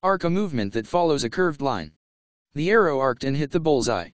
Arc a movement that follows a curved line. The arrow arced and hit the bullseye.